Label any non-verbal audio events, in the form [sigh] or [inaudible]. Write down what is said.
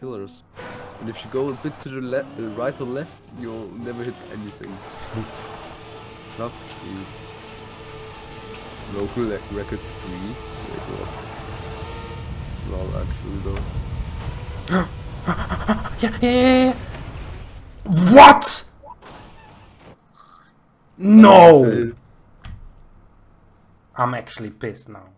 pillars. And if you go a bit to the left, uh, right or left, you'll never hit anything. Not speed. Local like, record speed. Wait, what? Lol, actually though. [gasps] Yeah, yeah, yeah, yeah. What? No! I'm actually pissed now.